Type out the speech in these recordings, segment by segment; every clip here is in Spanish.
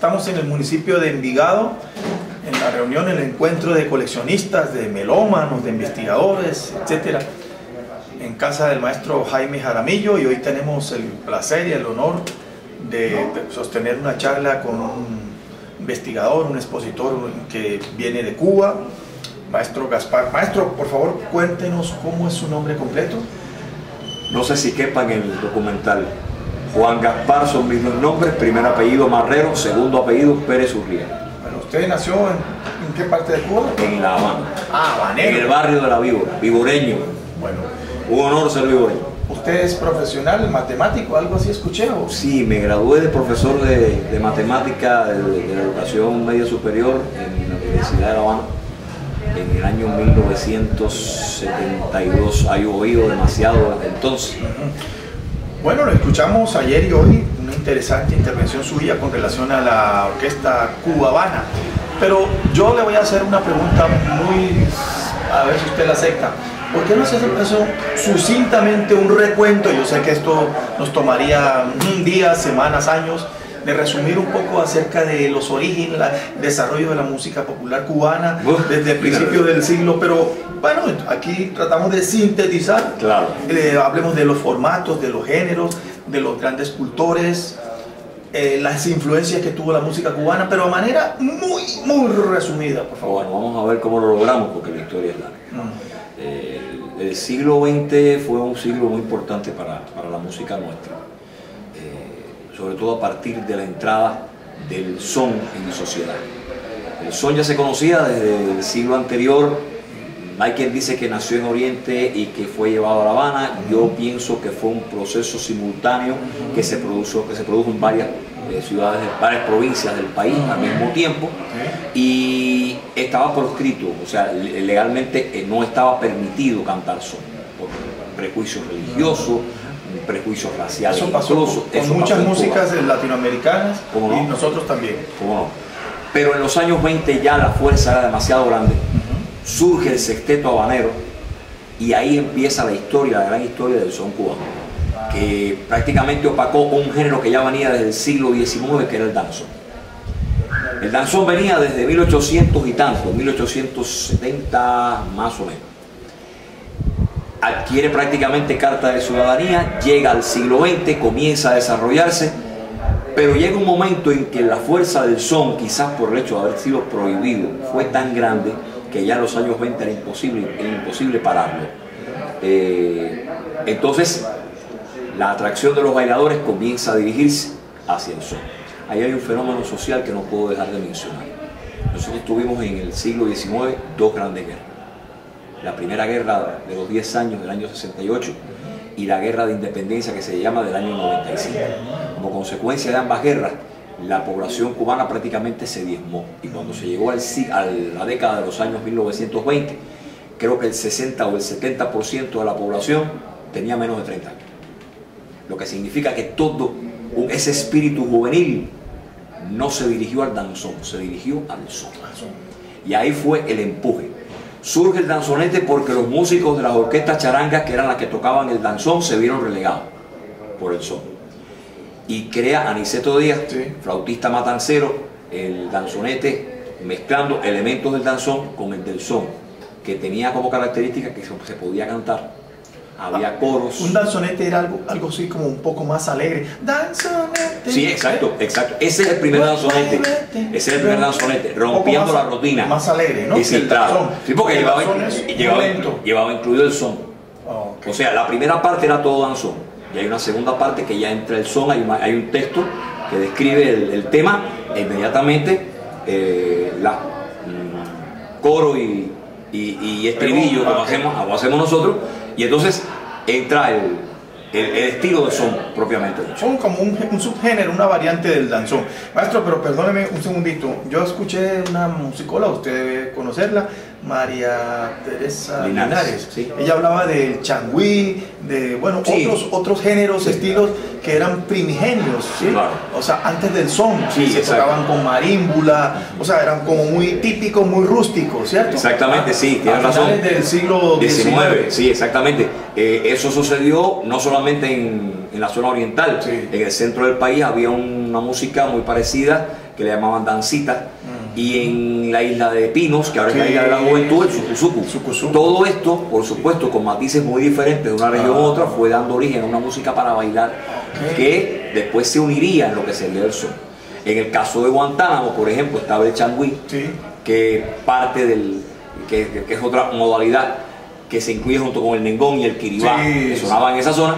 Estamos en el municipio de Envigado, en la reunión, en el encuentro de coleccionistas, de melómanos, de investigadores, etcétera, en casa del maestro Jaime Jaramillo y hoy tenemos el placer y el honor de sostener una charla con un investigador, un expositor que viene de Cuba, maestro Gaspar. Maestro, por favor, cuéntenos cómo es su nombre completo. No sé si quepa en el documental. Juan Gaspar son mis dos nombres, primer apellido Marrero, segundo apellido Pérez Urriel. Bueno, ¿usted nació en, en qué parte de Cuba? En La Habana. Ah, Habanero. En el barrio de La Víbora, viboreño. Bueno, Un honor ser viboreño. ¿usted es profesional, matemático, algo así escuché? o- Sí, me gradué de profesor de, de matemática de, de la educación media superior en la Universidad de La Habana en el año 1972. Hay oído demasiado desde entonces. Bueno, lo escuchamos ayer y hoy, una interesante intervención suya con relación a la orquesta cubana. Pero yo le voy a hacer una pregunta muy, a ver si usted la acepta. ¿Por qué no se hace eso sucintamente un recuento? Yo sé que esto nos tomaría días, semanas, años, de resumir un poco acerca de los orígenes, el desarrollo de la música popular cubana desde el principio del siglo, pero bueno, aquí tratamos de sintetizar Claro. eh, hablemos de los formatos, de los géneros, de los grandes cultores, eh, las influencias que tuvo la música cubana, pero de manera muy, muy resumida, por favor. Bueno, vamos a ver cómo lo logramos porque la historia es larga. Mm. Eh, el siglo XX fue un siglo muy importante para, para la música nuestra, Eh, sobre todo a partir de la entrada del son en la sociedad. El son ya se conocía desde el siglo anterior, hay quien dice que nació en Oriente y que fue llevado a La Habana, yo pienso que fue un proceso simultáneo que se produjo, que se produjo en varias eh, ciudades, varias provincias del país al mismo tiempo. Y estaba proscrito, o sea, le- legalmente eh, no estaba permitido cantar son, por prejuicios religiosos, prejuicios raciales Eso pasó incluso, con eso muchas pasó músicas latinoamericanas ¿Cómo no? y nosotros también. ¿Cómo no? Pero en los años 20 ya la fuerza era demasiado grande, surge el sexteto habanero y ahí empieza la historia, la gran historia del son cubano, que prácticamente opacó un género que ya venía desde el siglo XIX, que era el danzón. El danzón venía desde 1800 y tanto, 1870 más o menos. Adquiere prácticamente carta de ciudadanía, llega al siglo XX, comienza a desarrollarse, pero llega un momento en que la fuerza del son, quizás por el hecho de haber sido prohibido, fue tan grande que ya en los años 20 era imposible, imposible pararlo. Eh, entonces, la atracción de los bailadores comienza a dirigirse hacia el son. Ahí hay un fenómeno social que no puedo dejar de mencionar. Nosotros tuvimos en el siglo XIX dos grandes guerras. La primera guerra de los 10 años del año 68 y la guerra de independencia que se llama del año 95. Como consecuencia de ambas guerras, la población cubana prácticamente se diezmó y cuando se llegó al, a la década de los años 1920, creo que el 60 o el 70% de la población tenía menos de 30 años. Lo que significa que todo ese espíritu juvenil no se dirigió al danzón, se dirigió al son. Y ahí fue el empuje. Surge el danzonete porque los músicos de las orquestas charangas, que eran las que tocaban el danzón, se vieron relegados por el son. Y crea Aniceto Díaz, Sí. flautista matancero, el danzonete mezclando elementos del danzón con el del son, que tenía como característica que se podía cantar. Había coros. Un danzonete era algo, algo así como un poco más alegre. Danzonete. Sí, exacto, exacto. Ese es el primer danzonete. Ese es el primer danzonete, rompiendo la rutina. Más alegre, ¿no? Y sí, porque llevaba, llevaba, llevaba incluido el son. Ok. O sea, la primera parte era todo danzón. Y hay una segunda parte que ya entra el son, hay, hay un texto que describe el, el tema e inmediatamente eh, la mm, coro y, y- y estribillo como hacemos, como hacemos nosotros. Y entonces entra el, el- el estilo de son propiamente dicho. Son como un, un subgénero, una variante del danzón. Maestro, pero perdóneme un segundito. Yo escuché una musicóloga, usted debe conocerla, María Teresa Linares, Linares. sí. Ella hablaba del changüí, de bueno, Sí. otros, otros géneros, estilos que eran primigenios. O sea, antes del son, se exacto. tocaban con marímbula, o sea, eran como muy típicos, muy rústicos, ¿cierto? Exactamente, sí, tienes razón. del siglo XIX. 19, sí, exactamente. Eh, eso sucedió no solamente en, en la zona oriental, en el centro del país había una música muy parecida que le llamaban dancita. Y en la isla de Pinos, que ahora es la isla de la juventud, el. Sucusucu. Todo esto, por supuesto, con matices muy diferentes de una región a Ah. otra, fue dando origen a una música para bailar que después se uniría en lo que sería el son. En el caso de Guantánamo, por ejemplo, estaba el changüí, Sí. que parte del, que, es otra modalidad que se incluye junto con el nengón y el kiribá, Sí, que sonaban en esa zona.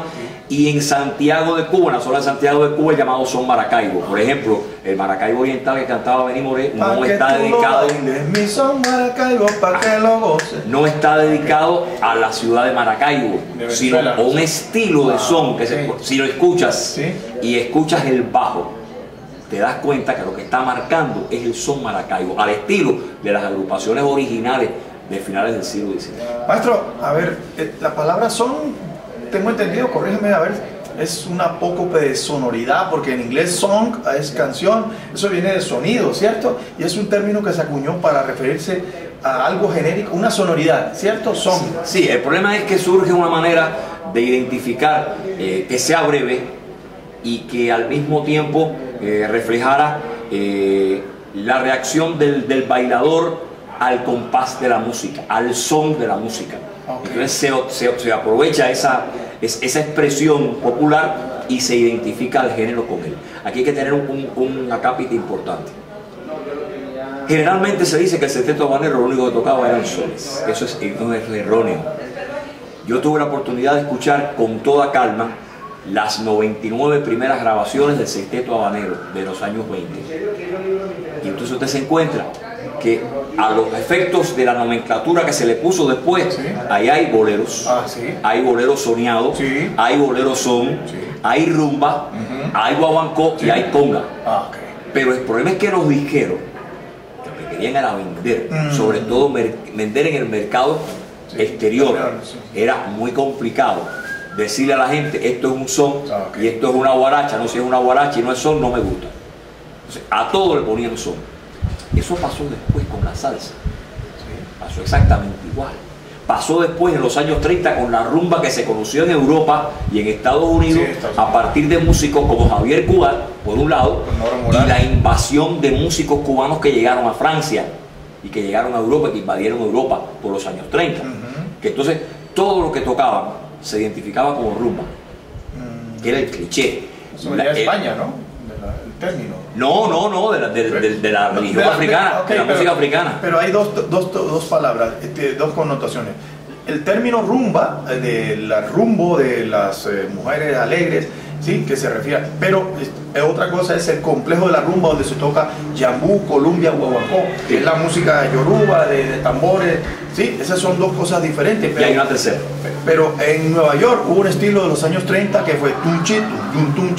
Y en Santiago de Cuba, en la zona de Santiago de Cuba, el llamado son Maracaibo. Por ejemplo, el Maracaibo oriental que cantaba Benny Moré no que está dedicado bailes, mi son Maracaibo, pa' que lo goces. no está dedicado a la ciudad de Maracaibo, De sino a un estilo de Ah, son que se- ok. si lo escuchas Sí. y escuchas el bajo, te das cuenta que lo que está marcando es el son Maracaibo, al estilo de las agrupaciones originales de finales del siglo XIX. Maestro, a ver, eh, la palabra son, tengo entendido, corrígeme, a ver, es una apócope de sonoridad, porque en inglés song es canción, eso viene de sonido, ¿cierto? Y es un término que se acuñó para referirse a algo genérico, una sonoridad, ¿cierto? Son. Sí, el problema es que surge una manera de identificar eh, que sea breve y que al mismo tiempo eh, reflejara eh, la reacción del, del bailador al compás de la música, al son de la música. Entonces se, se- se aprovecha esa, es- esa expresión popular y se identifica al género con él. Aquí hay que tener un, un, importante. Generalmente se dice que el sexteto habanero lo único que tocaba eran soles. Eso es, eso es erróneo. Yo tuve la oportunidad de escuchar con toda calma las 99 primeras grabaciones del sexteto habanero de los años 20. Y entonces usted se encuentra que a los efectos de la nomenclatura que se le puso después, Sí. ahí hay boleros, Ah, sí. hay boleros soñados, Sí. hay boleros son, Sí. hay rumba, Ujú. hay guaguancó y hay conga. Ah, ok. Pero el problema es que los disqueros lo que querían era vender, Mm. sobre todo vender en el mercado exterior. Era muy complicado decirle a la gente esto es un son Ah, y esto es una guaracha, no si es una guaracha y no es son, no me gusta. Entonces, a todo le ponían son. Eso pasó después con la salsa, pasó exactamente igual. Pasó después en los años 30 con la rumba que se conoció en Europa y en Estados Unidos Sí, a partir de músicos como Javier Cubat, por un lado, y la invasión de músicos cubanos que llegaron a Francia y que llegaron a Europa, que invadieron Europa por los años 30. Ujú. Que entonces todo lo que tocaban se identificaba como rumba, Mm, que era el cliché. Eso La- España, ¿no? El término. No, no, no, de la, de, de- de la religión la- africana, ok, de la pero- música africana. Pero hay dos, dos, dos palabras, este, dos connotaciones. El término rumba, eh, del rumbo de las eh, mujeres alegres, ¿sí? que se refiere. Pero eh, otra cosa es el complejo de la rumba, donde se toca yambú, columbia, guaguancó, que es la música yoruba, de, de tambores. ¿sí? Esas son dos cosas diferentes. y Pero, hay una tercera. pero en Nueva York hubo un estilo de los años 30 que fue tunchi, tum, tum,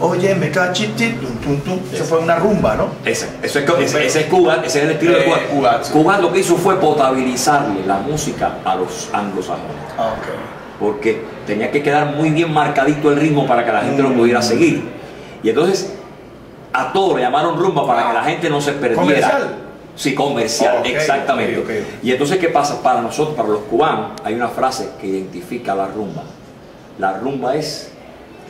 oye, me cachiti, tum, tum, tum. Eso fue una rumba, ¿no? Ese, eso es, ese, ese es Cuba, ese es el estilo de Eh, Cuba. Cuba, sí. Cuba lo que hizo fue potabilizarle la música a los anglosajones. Ah, ok. porque tenía que quedar muy bien marcadito el ritmo para que la gente lo Mm. pudiera seguir. Y entonces a todo le llamaron rumba para que la gente no se perdiera. ¿Comercial? Sí, comercial, exactamente. Y entonces, ¿qué pasa? Para nosotros, para los cubanos, hay una frase que identifica la rumba. La rumba es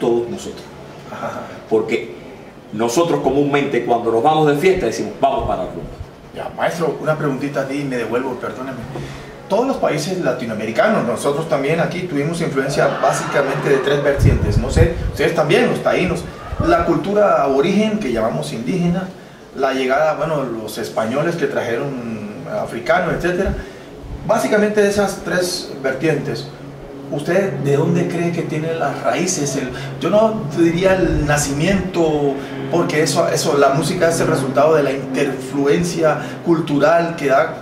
todos nosotros. Porque nosotros comúnmente cuando nos vamos de fiesta decimos, vamos para la rumba. Ya, maestro, una preguntita a ti y me devuelvo, perdóneme. Todos los países latinoamericanos, nosotros también aquí tuvimos influencia básicamente de tres vertientes. No sé, ustedes también, los taínos. La cultura aborigen, que llamamos indígena, la llegada, bueno, los españoles que trajeron africanos, etcétera. Básicamente de esas tres vertientes, ¿usted de dónde cree que tiene las raíces? El- yo no diría el nacimiento, porque eso, eso, la música es el resultado de la interfluencia cultural que da.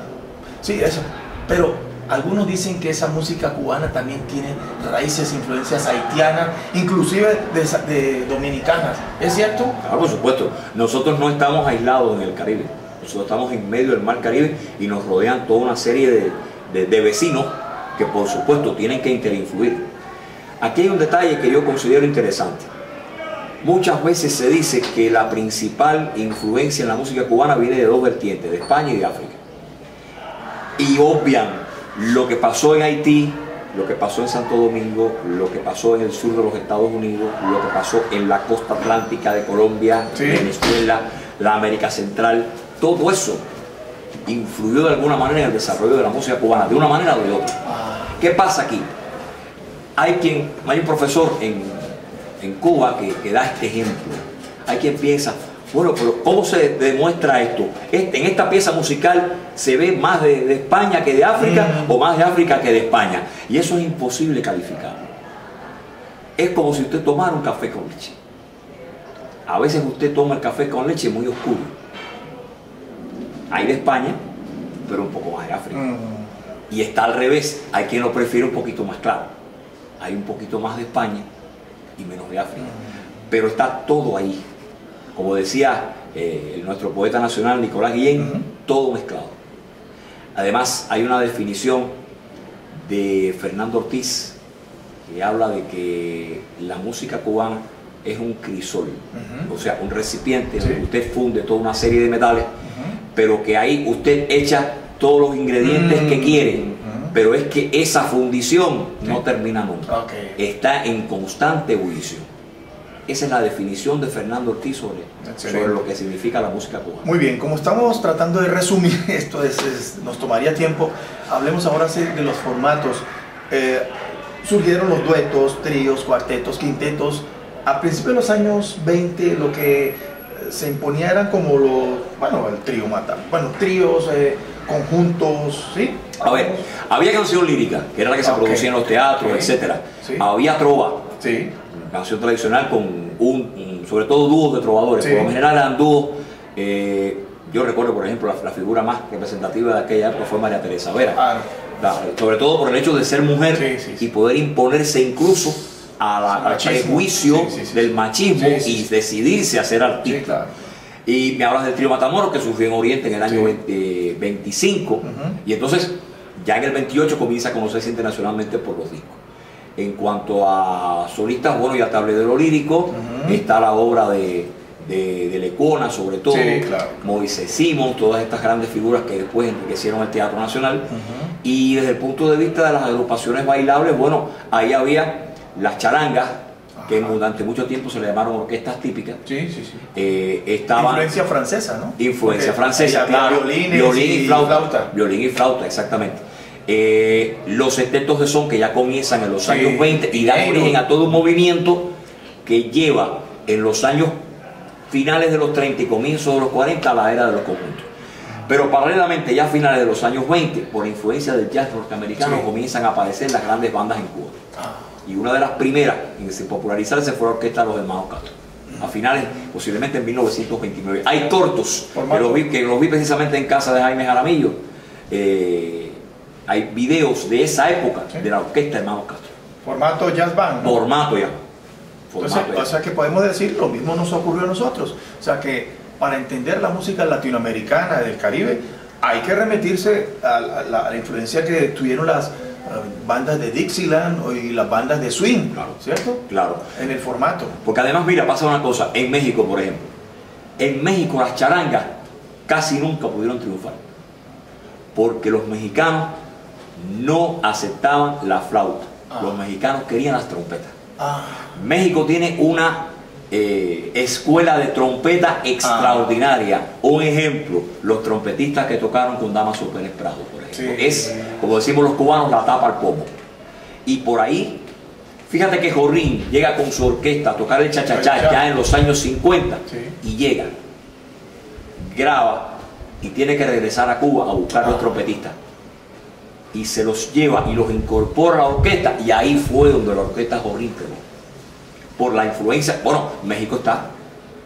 Sí, eso. Pero algunos dicen que esa música cubana también tiene raíces, influencias haitianas, inclusive de, dominicanas. ¿Es cierto? Claro, por supuesto. Nosotros no estamos aislados en el Caribe. Nosotros estamos en medio del mar Caribe y nos rodean toda una serie de- de vecinos que por supuesto tienen que interinfluir. Aquí hay un detalle que yo considero interesante. Muchas veces se dice que la principal influencia en la música cubana viene de dos vertientes, de España y de África. Y obvian lo que pasó en Haití, lo que pasó en Santo Domingo, lo que pasó en el sur de los Estados Unidos, lo que pasó en la costa atlántica de Colombia, Sí. Venezuela, la América Central, todo eso influyó de alguna manera en el desarrollo de la música cubana, de una manera o de otra. ¿Qué pasa aquí? Hay quien, hay un profesor en, en Cuba que, que da este ejemplo. Hay quien piensa, bueno, pero ¿cómo se demuestra esto? Este, en esta pieza musical se ve más de, de España que de África o más de África que de España. Y eso es imposible calificarlo. Es como si usted tomara un café con leche. A veces usted toma el café con leche muy oscuro. Hay de España, pero un poco más de África. Mm. Y está al revés, hay quien lo prefiere un poquito más claro. Hay un poquito más de España y menos de África. Pero está todo ahí. Como decía eh, nuestro poeta nacional Nicolás Guillén, todo mezclado. Además, hay una definición de Fernando Ortiz que habla de que la música cubana es un crisol, o sea, un recipiente Sí. donde usted funde toda una serie de metales pero que ahí usted echa todos los ingredientes Mm. que quiere, Mm. pero es que esa fundición no termina nunca, está en constante ebullición. Esa es la definición de Fernando Ortiz sobre, lo que significa la música cubana. Muy bien, como estamos tratando de resumir, esto es- es- nos tomaría tiempo, hablemos ahora de los formatos. Eh, surgieron los duetos, tríos, cuartetos, quintetos. A principios de los años 20 lo que se imponía eran como los, bueno, el trío mata, bueno, tríos, eh, conjuntos, ¿sí? A ver, había canción lírica, que era la que se producía en los teatros, etcétera. Sí. Había trova, Sí, canción tradicional con un, sobre todo dúos de trovadores, Sí. por lo general eran dúos. eh, yo recuerdo, por ejemplo, la, la figura más representativa de aquella época fue María Teresa Vera. claro. La- sobre todo por el hecho de ser mujer y poder imponerse incluso a la- al prejuicio del machismo y decidirse a ser artista. claro. Y me hablas del trío Matamoros que surgió en Oriente en el año Sí. 20 25 Ujú. y entonces ya en el 28 comienza a conocerse internacionalmente por los discos. En cuanto a solistas, bueno, y a tabledero lírico, Ujú. está la obra de, de, de Lecuona, sobre todo, Sí, claro. Moisés Simón, todas estas grandes figuras que después enriquecieron el Teatro Nacional. Y desde el punto de vista de las agrupaciones bailables, bueno, ahí había las charangas, que durante mucho tiempo se le llamaron orquestas típicas. Sí, sí, sí. Eh, estaban Influencia francesa, ¿no? influencia Porque francesa, claro, violines violín y, flauta, flauta. violín y flauta, exactamente. Eh, los setetos de son que ya comienzan en los Sí, años 20 y dan origen a todo un movimiento que lleva en los años finales de los 30 y comienzos de los 40 a la era de los conjuntos. Pero paralelamente ya a finales de los años 20, por influencia del jazz norteamericano, Sí. comienzan a aparecer las grandes bandas en Cuba. Y una de las primeras en se popularizarse fue la orquesta de los hermanos Castro. A finales, posiblemente en 1929. Hay cortos que los, vi, que los vi precisamente en casa de Jaime Jaramillo. Eh, hay videos de esa época Sí. de la orquesta de hermanos Castro. formato jazz band. ¿no? Formato ya. Entonces, ya. o sea que podemos decir lo mismo nos ocurrió a nosotros. O sea que para entender la música latinoamericana del Caribe hay que remitirse a la, a la- influencia que tuvieron las bandas de Dixieland o- y las bandas de swing, Claro. ¿cierto? Claro. En el formato. Porque además, mira, pasa una cosa. En México, por ejemplo. En México las charangas casi nunca pudieron triunfar. Porque los mexicanos no aceptaban la flauta. Ah. Los mexicanos querían las trompetas. Ah, México tiene una eh, escuela de trompeta extraordinaria. Un ejemplo, los trompetistas que tocaron con Damaso Pérez Prado. Sí. Es, como decimos los cubanos, la tapa al pomo. Y por ahí, fíjate que Jorrín llega con su orquesta a tocar el chachachá Cha-cha. ya en los años 50 Sí. y llega, graba y tiene que regresar a Cuba a buscar los Ah. trompetistas y se los lleva y los incorpora a la orquesta y ahí fue donde la orquesta Jorrín pegó. Por la influencia, bueno, México está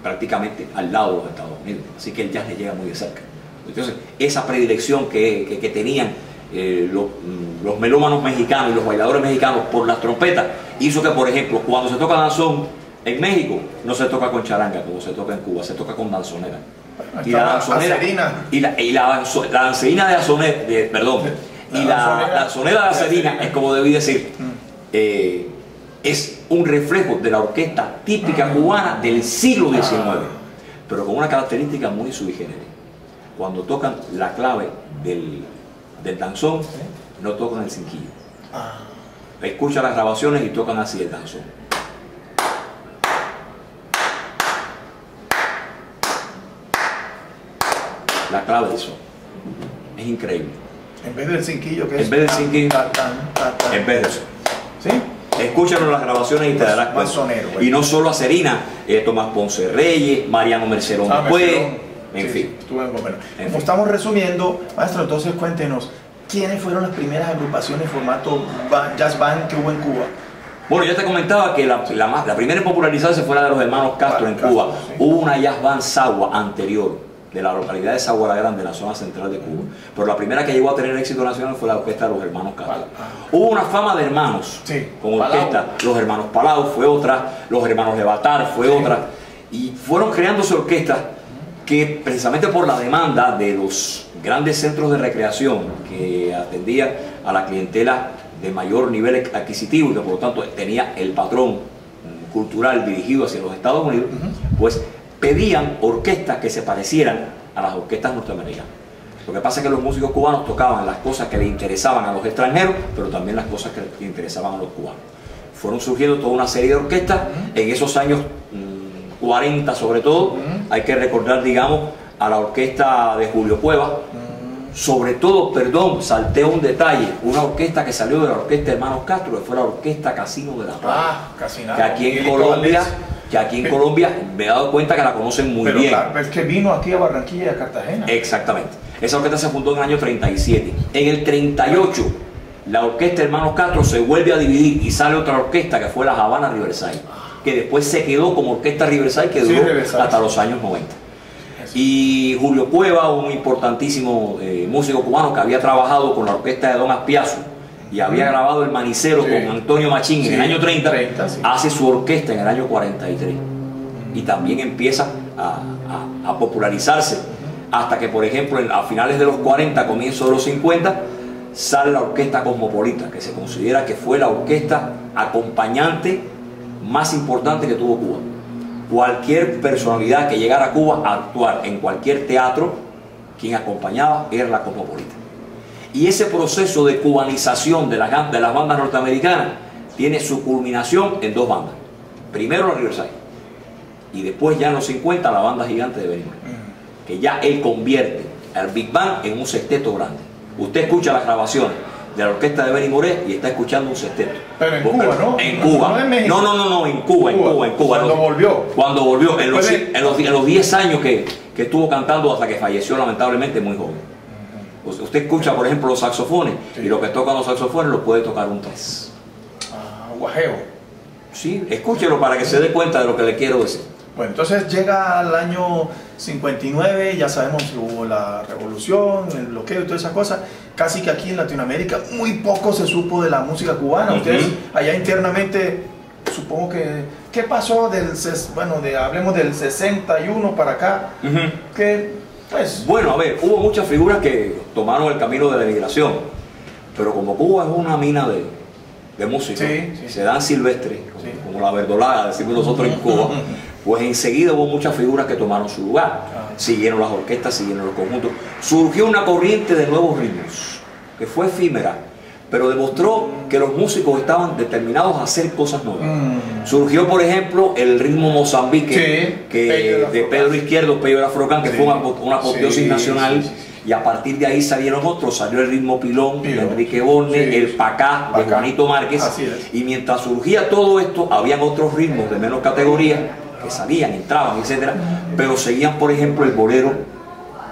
prácticamente al lado de los Estados Unidos, así que el jazz le llega muy de cerca. Entonces, esa predilección que, que- que tenían eh, los, mm, los melómanos mexicanos y los bailadores mexicanos por las trompetas hizo que, por ejemplo, cuando se toca danzón en México, no se toca con charanga como se toca en Cuba, se toca con danzonera. Está la dancerina. y la, y la, danzo- la de azonera, de- perdón, La y la danzonera. danzonera de acerina, es como debí decir, Mm. eh, es un reflejo de la orquesta típica Ah. cubana del siglo XIX, Ah. pero con una característica muy sui generis. Cuando tocan la clave del, del danzón, no tocan el cinquillo. ah. Escucha las grabaciones y tocan así el danzón. la clave del son. Es increíble. En vez del cinquillo que En es... vez del cinquillo, tan, tan. En vez de eso. ¿Sí? Escúchanos las grabaciones y te darás cuenta. sonero, y no solo a Serina, eh, Tomás Ponce Reyes, Mariano Mercerón Ah, después, Mercerón. En Sí, fin. sí, estuvo en- bueno, En como fin. estamos resumiendo, maestro, entonces cuéntenos, ¿quiénes fueron las primeras agrupaciones en formato jazz band que hubo en Cuba? Bueno, ya te comentaba que la, la la primera en popularizarse fue la de los hermanos Castro en Castro, Cuba. sí. Hubo una jazz band Sagua anterior, de la localidad de Sagua la Grande, en la zona central de Cuba. Pero la primera que llegó a tener éxito nacional fue la orquesta de los hermanos Castro. Ah. Hubo una fama de hermanos Sí, con Palau. orquesta. Los hermanos Palau fue otra, los hermanos Levatar fue Sí. otra. Y fueron creándose orquestas que precisamente por la demanda de los grandes centros de recreación que atendían a la clientela de mayor nivel adquisitivo y que por lo tanto tenía el patrón mm, cultural dirigido hacia los Estados Unidos, pues pedían orquestas que se parecieran a las orquestas norteamericanas. Lo que pasa es que los músicos cubanos tocaban las cosas que les interesaban a los extranjeros, pero también las cosas que les interesaban a los cubanos. Fueron surgiendo toda una serie de orquestas en esos años mm, 40 sobre todo. Hay que recordar, digamos, a la orquesta de Julio Cueva, sobre todo, perdón, salteo un detalle, una orquesta que salió de la orquesta Hermanos Castro, que fue la orquesta Casino de la Playa, Ah, casi nada. que aquí en Colombia, que aquí en Colombia me he dado cuenta que la conocen muy Pero bien. claro, es que vino aquí a Barranquilla y a Cartagena. Exactamente. Esa orquesta se fundó en el año 37. En el 38, la orquesta Hermanos Castro se vuelve a dividir y sale otra orquesta que fue la Habana Riverside, que después se quedó como orquesta Riverside que Sí, duró Riverside. hasta los años 90. Eso. Y Julio Cueva, un importantísimo eh, músico cubano que había trabajado con la orquesta de Don Aspiazo y había grabado El Manicero Sí. con Antonio Machín Sí, en el año 30, 30, sí. hace su orquesta en el año 43 y también empieza a, a- a popularizarse hasta que, por ejemplo, en- a finales de los 40, comienzo de los 50, sale la orquesta cosmopolita, que se considera que fue la orquesta acompañante más importante que tuvo Cuba. Cualquier personalidad que llegara a Cuba a actuar en cualquier teatro, quien acompañaba era la cosmopolita. Y ese proceso de cubanización de, las de las bandas norteamericanas tiene su culminación en dos bandas. Primero la Riverside y después ya en los 50 la banda gigante de Moré, Mm. que ya él convierte al Big Band en un sexteto grande. Usted escucha las grabaciones de la orquesta de Benny Moré y está escuchando un sexteto. Pero en Porque- Cuba, ¿no? En Cuba. no en México. No, no, no, no, en Cuba, en Cuba. Cuba, en Cuba. Cuando los- volvió. Cuando volvió, en los, en los, en los 10 años que, que estuvo cantando hasta que falleció lamentablemente muy joven. Usted- escucha, por ejemplo, los saxofones Sí. y lo que tocan los saxofones lo puede tocar un 3. Ah, guajeo. Sí, escúchelo para que se dé cuenta de lo que le quiero decir. Bueno, entonces llega el año 59, ya sabemos que hubo la revolución, el bloqueo y todas esas cosas. Casi que aquí en Latinoamérica muy poco se supo de la música cubana. Ustedes allá internamente, supongo que, ¿qué pasó del, bueno, de, hablemos del 61 para acá? Que, pues, Bueno, a ver, hubo muchas figuras que tomaron el camino de la emigración, pero como Cuba es una mina de, de música, Sí, sí. se dan silvestres, como, Sí. como la verdolaga, decimos nosotros en Cuba, pues enseguida hubo muchas figuras que tomaron su lugar. Ah. Siguieron las orquestas, siguieron los conjuntos. Surgió una corriente de nuevos ritmos, que fue efímera, pero demostró que los músicos estaban determinados a hacer cosas nuevas. mm, Surgió, por ejemplo, el ritmo Mozambique Sí, que, de de. Pedro Izquierdo, Pedro Afrocán, que Sí. fue una, una apoteosis Sí, nacional. Y a partir de ahí salieron otros, salió el ritmo Pilón, de Pilón. Enrique Borne, el. Pacá, de. Juanito Márquez. Y mientras surgía todo esto, habían otros ritmos de menos categoría que salían, entraban, etcétera, pero seguían, por ejemplo, el bolero.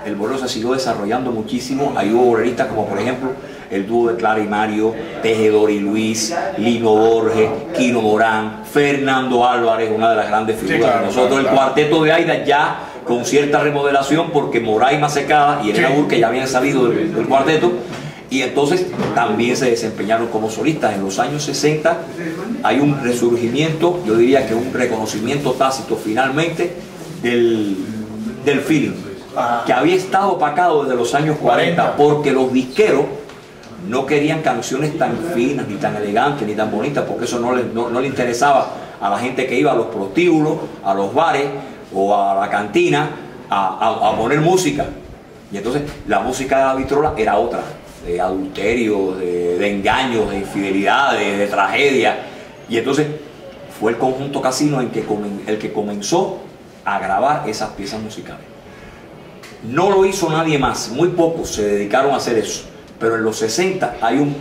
El bolero se siguió desarrollando muchísimo. Ahí hubo boleristas como, por ejemplo, el dúo de Clara y Mario, Tejedor y Luis, Lino Borges, Quino Morán, Fernando Álvarez, una de las grandes figuras claro, de nosotros. claro, el cuarteto de Aida ya con cierta remodelación porque Moraima Secada y Elena Sí. Burke ya habían salido del, del cuarteto y entonces también se desempeñaron como solistas. En los años 60 hay un resurgimiento, yo diría que un reconocimiento tácito finalmente del, del feeling, que había estado opacado desde los años 40 40. porque los disqueros no querían canciones tan finas, ni tan elegantes, ni tan bonitas, porque eso no le, no, no le interesaba a la gente que iba a los prostíbulos, a los bares o a la cantina a, a- a poner música. Y entonces la música de la vitrola era otra, de adulterio, de, engaños, de infidelidades, de tragedia. Y entonces fue el conjunto casino en que el que comenzó a grabar esas piezas musicales. No lo hizo nadie más, muy pocos se dedicaron a hacer eso. Pero en los 60 hay un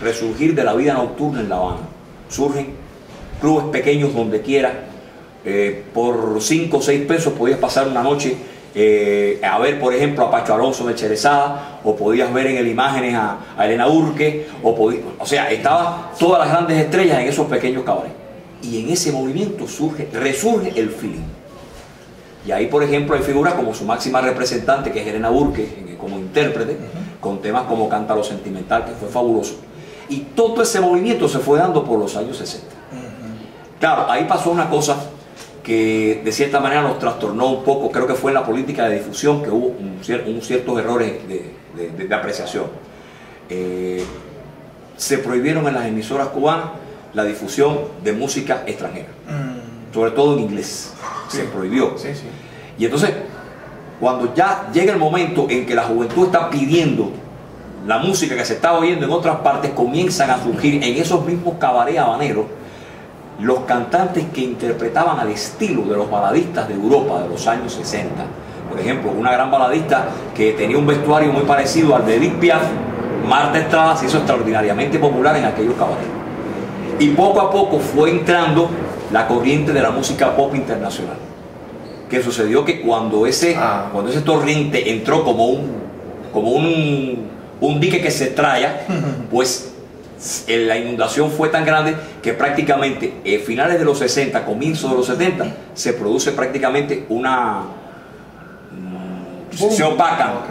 resurgir de la vida nocturna en La Habana. Surgen clubes pequeños donde quiera. Eh, por 5 o 6 pesos podías pasar una noche eh, a ver, por ejemplo, a Pacho Alonso de Cherezada, o podías ver en el imágenes a, Elena Urque, o, o sea, estaban todas las grandes estrellas en esos pequeños cabarets. Y en ese movimiento surge, resurge el feeling. Y ahí, por ejemplo, hay figuras como su máxima representante, que es Elena Urque, como intérprete, con temas como Canta lo Sentimental, que fue fabuloso. Y todo ese movimiento se fue dando por los años 60. Claro, ahí pasó una cosa que de cierta manera nos trastornó un poco, creo que fue en la política de difusión que hubo unos ciertos errores de, apreciación. Eh, se prohibieron en las emisoras cubanas la difusión de música extranjera, mm. sobre todo en inglés, se prohibió. Y entonces, cuando ya llega el momento en que la juventud está pidiendo la música que se está oyendo en otras partes, comienzan a surgir en esos mismos cabarets habaneros los cantantes que interpretaban al estilo de los baladistas de Europa de los años 60. Por ejemplo, una gran baladista que tenía un vestuario muy parecido al de Edith Piaf, Marta Estrada, se hizo extraordinariamente popular en aquellos cabarets. Y poco a poco fue entrando la corriente de la música pop internacional. Que sucedió que cuando ese, ah. cuando ese torrente entró como un, como un, un dique que se traya, pues la inundación fue tan grande que prácticamente a eh, finales de los 60, comienzos de los 70, se produce prácticamente una... Mm, se opaca,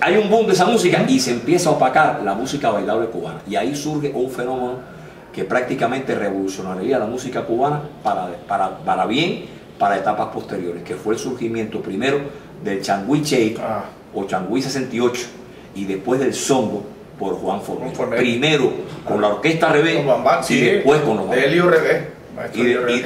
hay un boom de esa música y se empieza a opacar la música bailable cubana. Y ahí surge un fenómeno que prácticamente revolucionaría la música cubana para, para, para bien para etapas posteriores, que fue el surgimiento primero del changui Shake ah. o changui 68 y después del songo por Juan Formel. Primero con la orquesta Revés y después con los Helio Revés.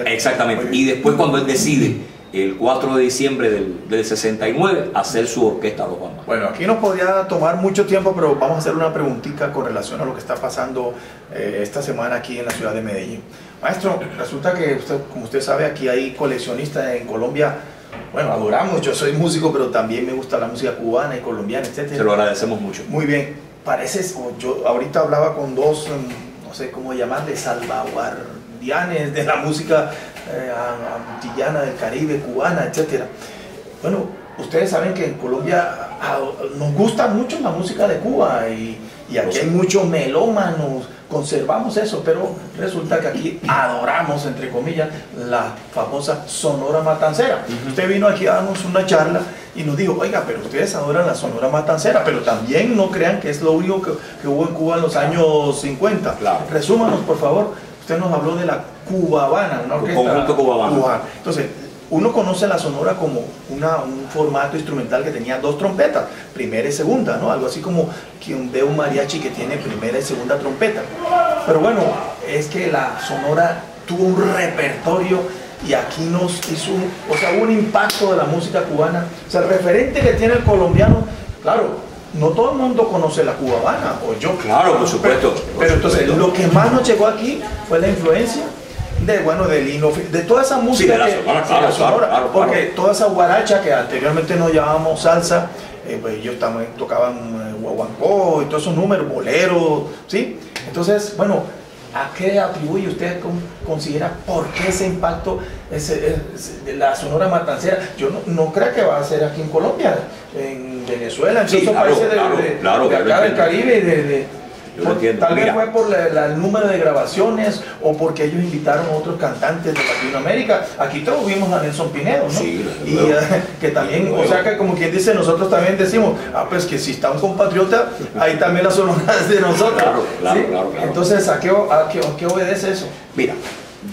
exactamente. Y después cuando él decide el 4 de diciembre del, 69 hacer su orquesta Los Bambán. Bueno, aquí nos podría tomar mucho tiempo, pero vamos a hacer una preguntita con relación a lo que está pasando eh, esta semana aquí en la ciudad de Medellín. Maestro, resulta que usted, como usted sabe, aquí hay coleccionistas en Colombia bueno, adoramos, yo soy músico, pero también me gusta la música cubana y colombiana, etc. Se lo agradecemos mucho. Muy bien pareces, yo ahorita hablaba con dos, em, no sé cómo llamarle, salvaguardianes de la música eh, antillana del Caribe, cubana, etc. Bueno, ustedes saben que en Colombia ah, nos gusta mucho la música de Cuba y, y aquí hay muchos melómanos, conservamos eso, pero resulta que aquí adoramos, entre comillas, la famosa Sonora Matancera. Usted vino aquí a darnos una charla y nos dijo, oiga, pero ustedes adoran la Sonora Matancera, pero también no crean que es lo único que, hubo en Cuba en los años 50. Claro. Resúmanos, por favor. Usted nos habló de la Cubabana, una orquesta conjunto cubana. Entonces, uno conoce la sonora como una, un formato instrumental que tenía dos trompetas, primera y segunda, ¿no? Algo así como quien ve un mariachi que tiene primera y segunda trompeta. Pero bueno, es que la sonora tuvo un repertorio y aquí nos hizo, o sea, hubo un impacto de la música cubana. O sea, el referente que tiene el colombiano, claro, no todo el mundo conoce la cubana, o yo. Claro, por supuesto. Pero, entonces, lo que más nos llegó aquí fue la influencia de bueno de Lino, de toda esa música sí, de la que, claro, porque toda esa guaracha que anteriormente nos llamábamos salsa, eh, pues ellos también tocaban eh, guaguancó y todos esos números, boleros, ¿sí? Entonces, bueno, ¿A qué atribuye usted, considera, por qué ese impacto de la Sonora Matancera? Yo no, creo que va a ser aquí en Colombia, en Venezuela, en otros países de, acá del Caribe, de, tal vez fue por el número de grabaciones o porque ellos invitaron a otros cantantes de Latinoamérica. Aquí todos vimos a Nelson Pinedo, ¿no? Sí, y eh, que también, o sea que como quien dice, nosotros también decimos, ah, pues que si está un compatriota, ahí también la sonora es de nosotros. Claro, claro, claro, Entonces, ¿a qué, a, qué, obedece eso? Mira,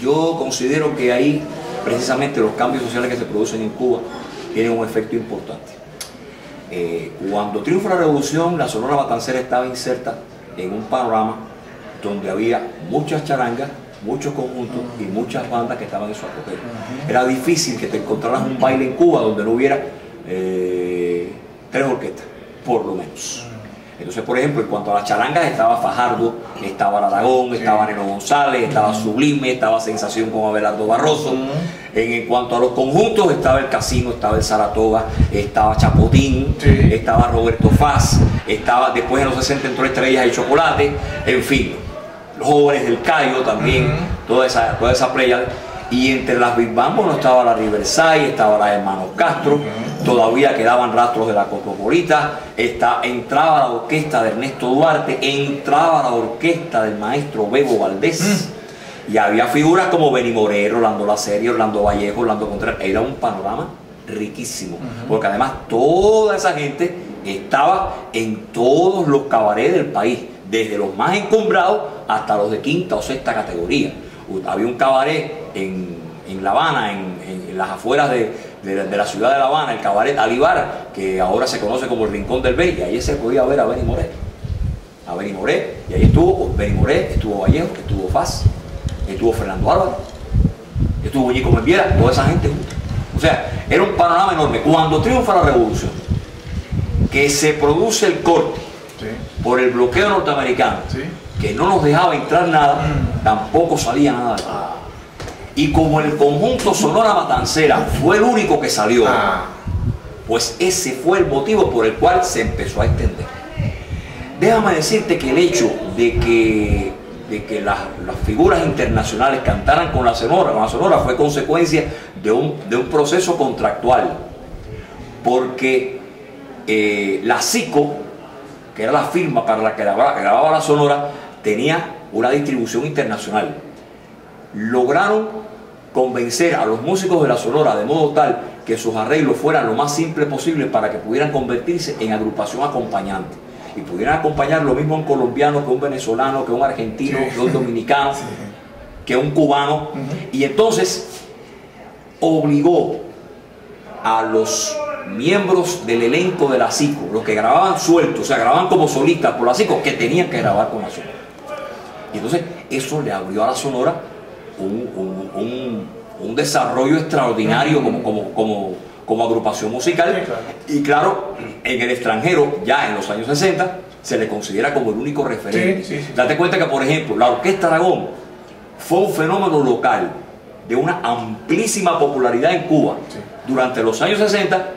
yo considero que ahí precisamente los cambios sociales que se producen en Cuba tienen un efecto importante. Eh, cuando triunfa la revolución, la Sonora Matancera estaba inserta en un panorama donde había muchas charangas, muchos conjuntos y muchas bandas que estaban en su apogeo. Era difícil que te encontraras un baile en Cuba donde no hubiera eh, tres orquestas, por lo menos. Entonces, por ejemplo, en cuanto a las charangas, estaba Fajardo, estaba Aragón, estaba Neno González, estaba Sublime, estaba Sensación con Abelardo Barroso, En, cuanto a los conjuntos, estaba el Casino, estaba el Saratoga, estaba Chapotín, estaba Roberto Faz, estaba después en los 60 entró Estrellas de Chocolate, en fin, los jóvenes del Cayo también, toda, esa, toda esa playa. Y entre las Big bueno, estaba la Riverside, estaba la Hermanos Castro, todavía quedaban rastros de la Cosmopolita, está, entraba la orquesta de Ernesto Duarte, entraba la orquesta del maestro Bebo Valdés. Y había figuras como Benny Morero, Orlando La Serie, Orlando Vallejo, Orlando Contreras. Era un panorama riquísimo. Porque además toda esa gente estaba en todos los cabarets del país, desde los más encumbrados hasta los de quinta o sexta categoría. Había un cabaret en, La Habana, en, las afueras de, la ciudad de La Habana, el cabaret Alibar, que ahora se conoce como el Rincón del Bey, y ahí se podía ver a Benny Moré. A Benny Moré, y ahí estuvo Benny Moré, estuvo Vallejo, estuvo Faz, estuvo Fernando Álvaro, estuvo Ñico Membiera, toda esa gente junta. O sea, era un panorama enorme. Cuando triunfa la revolución, que se produce el corte por el bloqueo norteamericano, que no nos dejaba entrar nada, mm. tampoco salía nada. Ah. Y como el conjunto Sonora Matancera fue el único que salió, ah. pues ese fue el motivo por el cual se empezó a extender. Déjame decirte que el hecho de que de que las, figuras internacionales cantaran con la Sonora, con la Sonora fue consecuencia de un, proceso contractual, porque eh, la CICO, que era la firma para la que grababa, la Sonora, tenía una distribución internacional. Lograron convencer a los músicos de la Sonora de modo tal que sus arreglos fueran lo más simples posible para que pudieran convertirse en agrupación acompañante y pudieran acompañar lo mismo un colombiano que un venezolano, que un argentino, que un dominicano, que un cubano. Y entonces obligó a los miembros del elenco de la CICO, los que grababan sueltos, o sea, grababan como solistas por la CICO, que tenían que grabar con la Sonora. Y entonces eso le abrió a la Sonora un, desarrollo extraordinario como, como, como como agrupación musical. Y claro, en el extranjero, ya en los años 60, se le considera como el único referente. Date cuenta que, por ejemplo, la Orquesta Aragón fue un fenómeno local de una amplísima popularidad en Cuba durante los años 60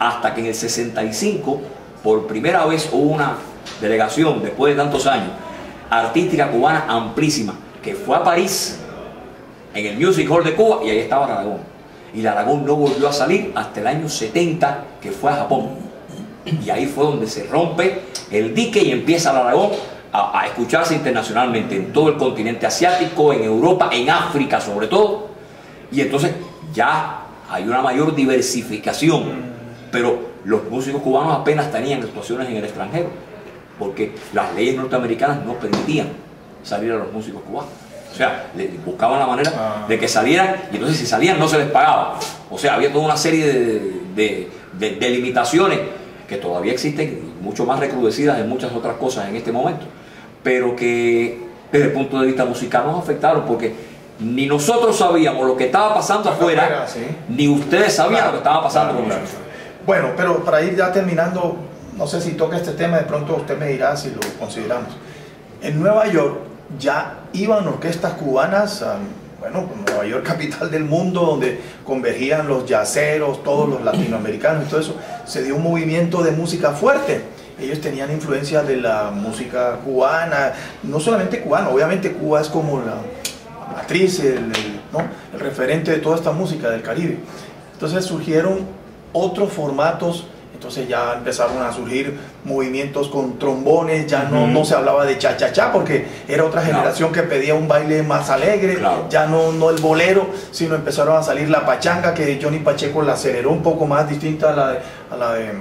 hasta que en el 65 por primera vez hubo una delegación después de tantos años artística cubana amplísima que fue a París en el Music Hall de Cuba y ahí estaba Aragón y la Aragón no volvió a salir hasta el año 70 que fue a Japón. Y ahí fue donde se rompe el dique y empieza la Aragón a, escucharse internacionalmente en todo el continente asiático, en Europa, en África sobre todo. Y entonces ya hay una mayor diversificación. Pero los músicos cubanos apenas tenían actuaciones en el extranjero, porque las leyes norteamericanas no permitían salir a los músicos cubanos. O sea, buscaban la manera ah. de que salieran y entonces si salían no se les pagaba. O sea, había toda una serie de, limitaciones que todavía existen, mucho más recrudecidas en muchas otras cosas en este momento, pero que desde el punto de vista musical nos afectaron porque ni nosotros sabíamos lo que estaba pasando afuera, ni ustedes sabían lo que estaba pasando con nosotros. Bueno, pero para ir ya terminando, no sé si toca este tema, de pronto usted me dirá si lo consideramos. En Nueva York ya iban orquestas cubanas a, bueno, Nueva York, capital del mundo, donde convergían los yaceros, todos los latinoamericanos y todo eso, se dio un movimiento de música fuerte. Ellos tenían influencia de la música cubana, no solamente cubana, obviamente Cuba es como la matriz, el, el referente de toda esta música del Caribe. Entonces surgieron otros formatos entonces ya empezaron a surgir movimientos con trombones, ya no, no se hablaba de cha-cha-cha porque era otra generación que pedía un baile más alegre, ya no, no el bolero, sino empezaron a salir la pachanga que Johnny Pacheco la aceleró un poco más distinta a la de... A la de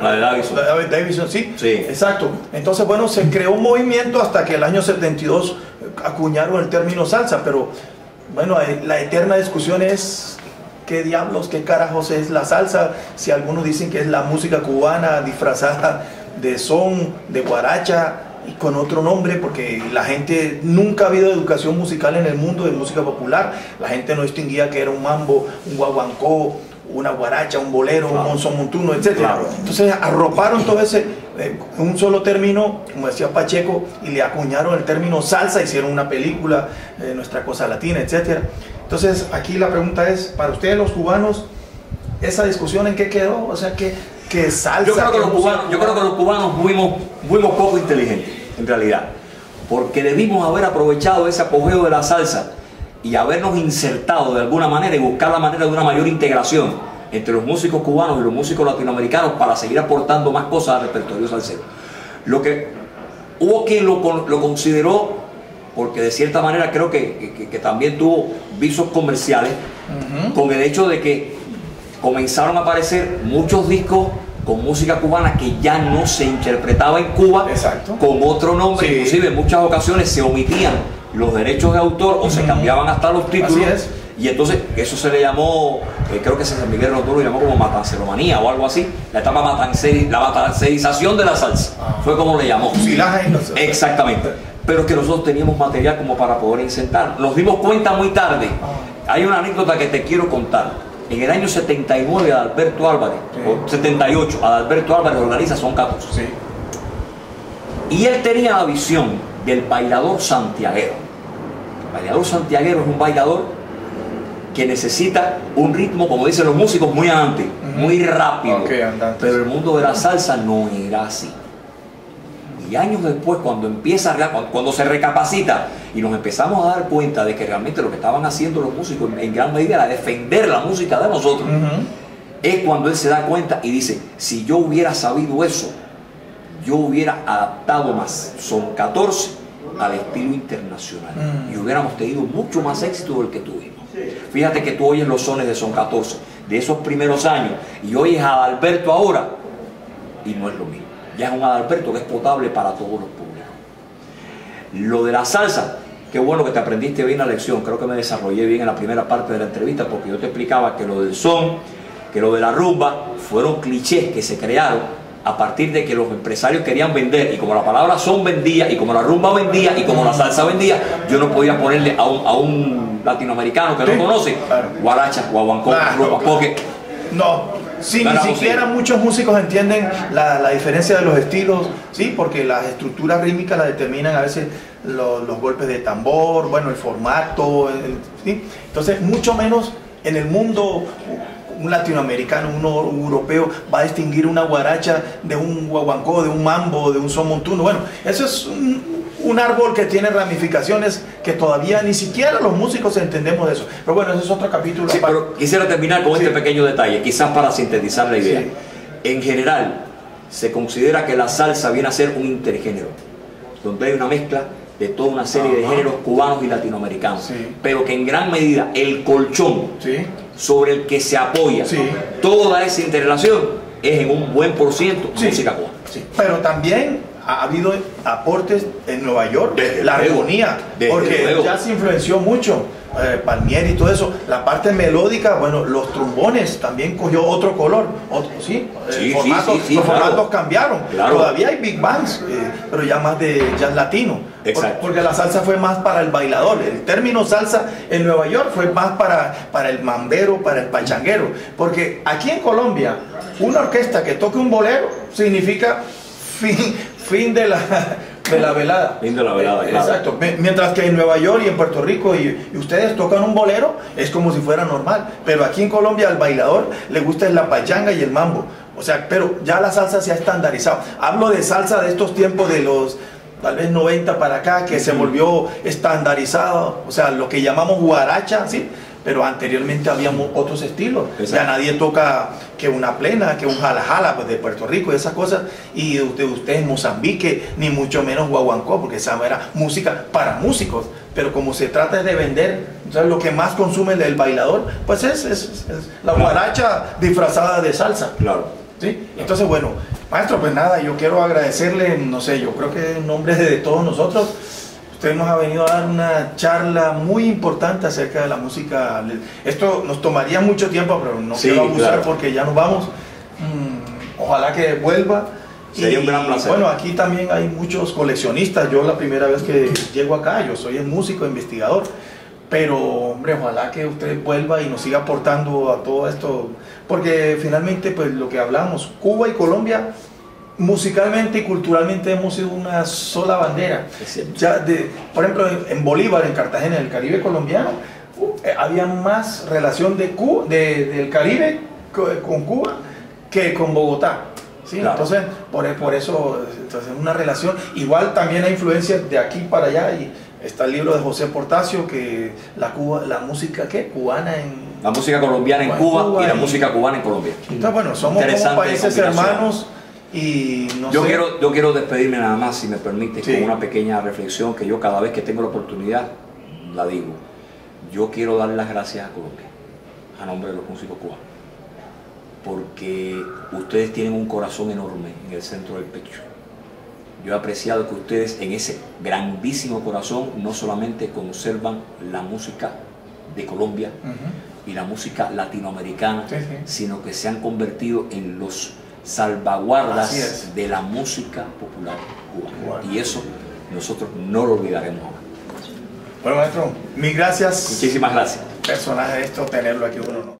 la de Davison. Davison, sí. sí. Exacto. Entonces, bueno, se creó un movimiento hasta que el año 72 acuñaron el término salsa, pero bueno, eh, la eterna discusión es qué diablos, qué carajos es la salsa, si algunos dicen que es la música cubana disfrazada de son, de guaracha y con otro nombre, porque la gente nunca ha habido educación musical en el mundo de música popular, la gente no distinguía que era un mambo, un guaguancó, una guaracha, un bolero, un monzón montuno, etc. Entonces arroparon todo ese eh, un solo término, como decía Pacheco, y le acuñaron el término salsa, hicieron una película, eh, Nuestra Cosa Latina, etc. Entonces, aquí la pregunta es, para ustedes los cubanos, ¿esa discusión en qué quedó? O sea, ¿qué, qué salsa? Yo creo, que qué los cubanos, yo creo que los cubanos fuimos, fuimos poco inteligentes, en realidad. Porque debimos haber aprovechado ese apogeo de la salsa y habernos insertado de alguna manera y buscar la manera de una mayor integración entre los músicos cubanos y los músicos latinoamericanos para seguir aportando más cosas al repertorio salsero. Lo que hubo quien lo, lo consideró, porque de cierta manera creo que, que- que también tuvo visos comerciales, con el hecho de que comenzaron a aparecer muchos discos con música cubana que ya no se interpretaba en Cuba Exacto. con otro nombre, Sí. inclusive en muchas ocasiones se omitían los derechos de autor o se cambiaban hasta los títulos. Y entonces eso se le llamó, eh, creo que César Miguel Rodó lo llamó como matanceromanía o algo así, la etapa matanceri- la matancerización de la salsa, Ah. fue como le llamó. Exactamente. Pero que nosotros teníamos material como para poder insertar. Nos dimos cuenta muy tarde. Ah. Hay una anécdota que te quiero contar. En el año 79, Adalberto Álvarez, Sí. o 78, Adalberto Álvarez organiza Son 14. Sí. Y él tenía la visión del bailador santiaguero. El bailador santiaguero es un bailador que necesita un ritmo, como dicen los músicos, muy andante, muy rápido. Pero el mundo de la salsa no era así. Y años después, cuando empieza, cuando- se recapacita y nos empezamos a dar cuenta de que realmente lo que estaban haciendo los músicos en- gran medida era defender la música de nosotros, es cuando él se da cuenta y dice, si yo hubiera sabido eso, yo hubiera adaptado más Son 14 al estilo internacional y hubiéramos tenido mucho más éxito del que tuvimos. Fíjate que tú oyes los sones de Son 14, de esos primeros años, y oyes a Adalberto ahora, y no es lo mismo. Ya es un Adalberto que es potable para todos los públicos. Lo de la salsa, qué bueno que te aprendiste bien la lección, creo que me desarrollé bien en la primera parte de la entrevista porque yo te explicaba que lo del son, que lo de la rumba fueron clichés que se crearon a partir de que los empresarios querían vender. Y como la palabra son vendía y como la rumba vendía y como la salsa vendía, yo no podía ponerle a un, a un latinoamericano que Sí, no conoce guaracha, guaguancó, Claro, rumba, claro. porque No, sí, ni era siquiera muchos músicos entienden la, la diferencia de los estilos, sí, porque las estructuras rítmicas las determinan a veces lo- los, golpes de tambor, bueno, el formato, el- ¿sí? entonces mucho menos en el mundo un latinoamericano, uno europeo va a distinguir una guaracha de un guaguancó, de un mambo, de un son montuno. Bueno, eso es un, un árbol que tiene ramificaciones que todavía ni siquiera los músicos entendemos de eso. Pero bueno, ese es otro capítulo. Sí, pero quisiera terminar con Sí. este pequeño detalle, quizás para sintetizar la idea. Sí. En general, se considera que la salsa viene a ser un intergénero, donde hay una mezcla de toda una serie de géneros cubanos y latinoamericanos, Sí. pero que en gran medida el colchón Sí. sobre el que se apoya Sí. toda esa interrelación es en un buen por ciento Sí. música cubana. Sí, pero también ha habido aportes en Nueva York, Desde la luego, armonía, porque luego. ya se influenció mucho, eh, Palmieri y todo eso. La parte melódica, bueno, los trombones también cogió otro color, otro, sí, los claro. formatos cambiaron. Claro. Todavía hay big bands, eh, pero ya más de jazz latino. Exacto. Porque la salsa fue más para el bailador. El término salsa en Nueva York fue más para, para el mambero, para el pachanguero. Porque aquí en Colombia, una orquesta que toque un bolero significa fin, fin de la, de la velada. Fin de la velada, Eh, claro. Exacto. Mi- Mientras que en Nueva York y en Puerto Rico y, y ustedes tocan un bolero, es como si fuera normal. Pero aquí en Colombia al bailador le gusta la pachanga y el mambo. O sea, pero ya la salsa se ha estandarizado. Hablo de salsa de estos tiempos de los tal vez 90 para acá, que se volvió estandarizado, o sea, lo que llamamos guaracha, ¿sí? Pero anteriormente habíamos otros estilos. Ya nadie toca que una plena, que un jala jala pues, de Puerto Rico y esas cosas. Y usted, usted en Mozambique, ni mucho menos guaguancó, porque esa era música para músicos. Pero como se trata de vender, lo que más consume el, el bailador, pues es, es- es la guaracha disfrazada de salsa. Claro. ¿Sí? Entonces, bueno, maestro, pues nada, yo quiero agradecerle, no sé, yo creo que en nombre de todos nosotros, usted nos ha venido a dar una charla muy importante acerca de la música. Esto nos tomaría mucho tiempo, pero no Sí, quiero abusar claro. porque ya nos vamos. Mm, ojalá que vuelva. Sería un gran placer. Bueno, aquí también hay muchos coleccionistas. Yo la primera vez que llego acá, yo soy el músico, investigador. Pero, hombre, ojalá que usted vuelva y nos siga aportando a todo esto. Porque finalmente, pues lo que hablamos, Cuba y Colombia, musicalmente y culturalmente hemos sido una sola bandera. Ya de, por ejemplo, en- Bolívar, en Cartagena, en el Caribe colombiano, eh, había más relación de Cu- de- del Caribe co- con Cuba que con Bogotá. ¿sí? Claro. Entonces, por, por eso, entonces, una relación. Igual también hay influencias de aquí para allá y está el libro de José Portacio que la, Cuba, la música ¿qué? cubana en... La música colombiana en Cuba, Cuba, Cuba y la y- música cubana en Colombia. Entonces, bueno, somos como países hermanos y no Yo sé. quiero, yo quiero despedirme nada más, si me permite, Sí. con una pequeña reflexión que yo cada vez que tengo la oportunidad la digo. Yo quiero dar las gracias a Colombia, a nombre de los músicos cubanos, porque ustedes tienen un corazón enorme en el centro del pecho. Yo he apreciado que ustedes en ese grandísimo corazón no solamente conservan la música de Colombia y la música latinoamericana, Sí, sí. sino que se han convertido en los salvaguardas es. de la música popular cubana. Y eso nosotros no lo olvidaremos jamás. Bueno, maestro, mil gracias. Muchísimas gracias. Personaje de esto, tenerlo aquí uno no.